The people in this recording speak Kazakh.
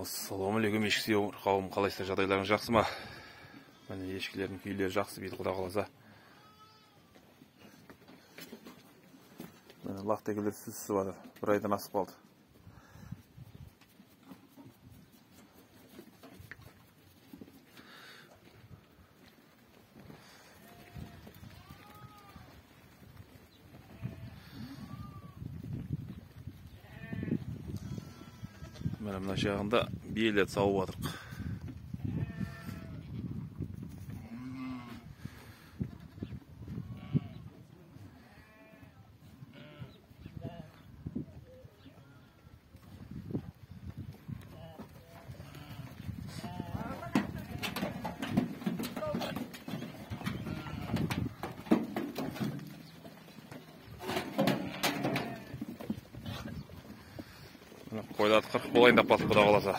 ассалаумағалейкум ешкі сүйер қауым қалайсыздар жағдайларыңыз жақсы ма? Міне ешкілердің күйлері жақсы дейді құда қаласа. Міне лақтекелер сүзісіп жатыр бір айдан асып қалды. Міне мына жағында биелерді сауып жатырық қойларды қырық болайын деп қалдық құда қаласа.